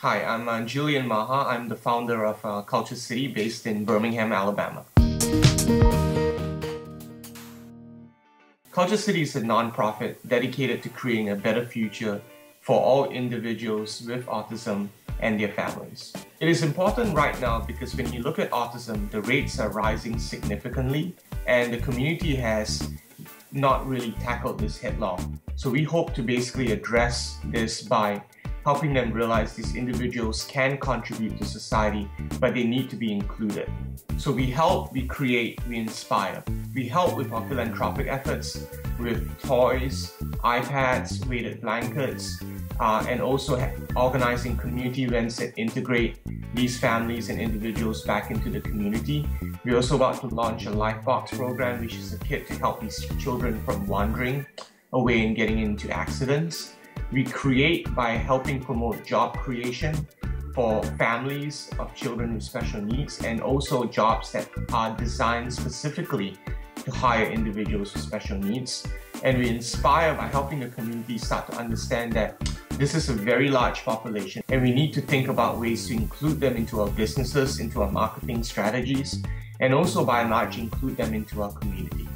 Hi, I'm uh, Julian Maha. I'm the founder of uh, KultureCity based in Birmingham, Alabama. KultureCity is a nonprofit dedicated to creating a better future for all individuals with autism and their families. It is important right now because when you look at autism, the rates are rising significantly and the community has not really tackled this headlong. So we hope to basically address this by helping them realize these individuals can contribute to society, but they need to be included. So we help, we create, we inspire. We help with our philanthropic efforts with toys, iPads, weighted blankets, uh, and also organizing community events that integrate these families and individuals back into the community. We're also about to launch a LifeBOKS program, which is a kit to help these children from wandering away and getting into accidents. We create by helping promote job creation for families of children with special needs and also jobs that are designed specifically to hire individuals with special needs. And we inspire by helping the community start to understand that this is a very large population and we need to think about ways to include them into our businesses, into our marketing strategies, and also by and large include them into our community.